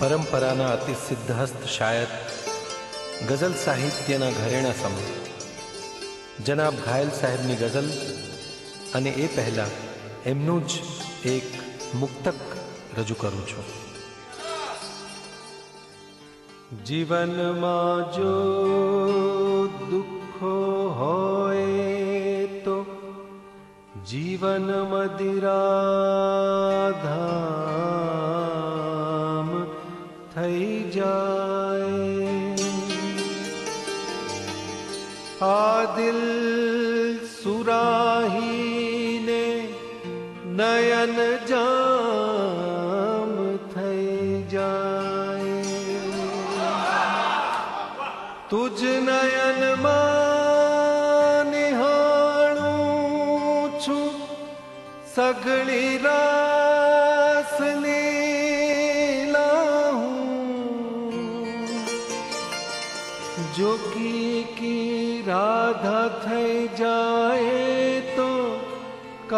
પરંપરાના અતિ સિદ્ધહસ્ત શાયદ ગઝલ સાહિત્યના ઘરેણા સમ જનાબ ઘાયલ સાહેબની ગઝલ અને એ પહેલા એમનું જ એક મુક્તક રજૂ કરું છું. જીવનમાં જો દુઃખો હોય તો જીવન મદિરાધામ नयन जाम थई जाए। तुझ नयन माँ निहाणू छु। सगली रास जो की, की राधा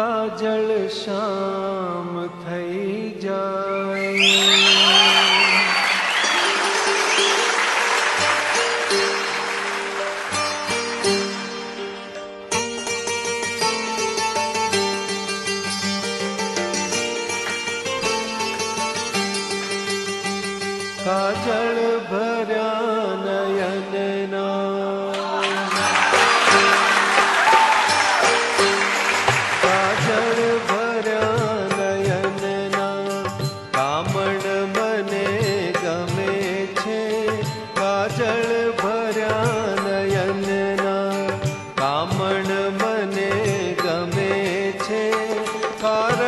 કાજળ શામ થઈ જાય કાજળ ભર્યા कर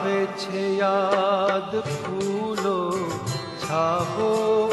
આવે છે યાદ ફૂલો છાબો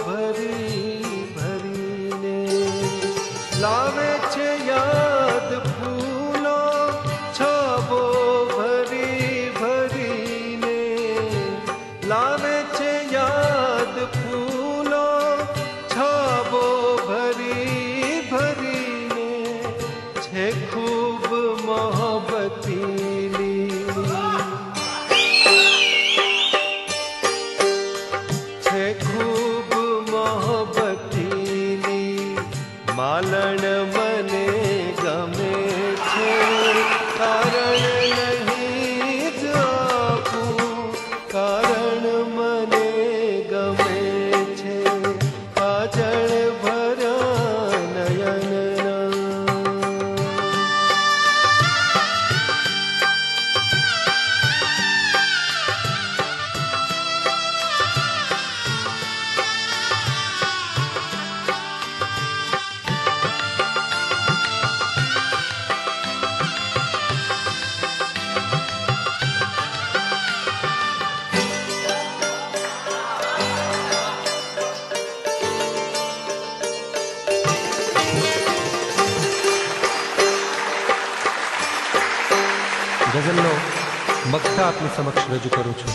મગતા આપની સમક્ષ રજૂ કરું છું.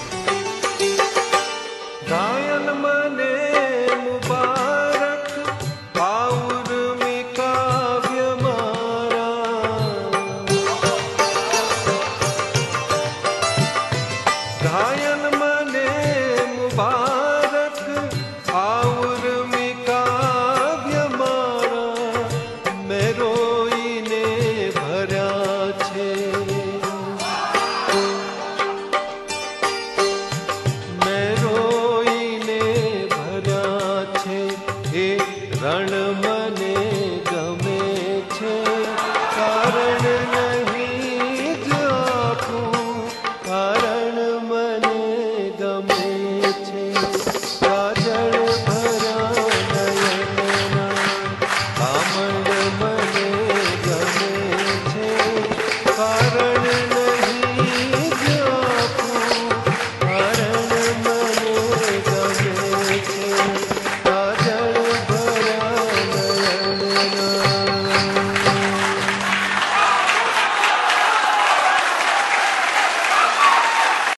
ગાયન મને મુબારક પાઉરમી કાવ્ય મારા. ગાયન it.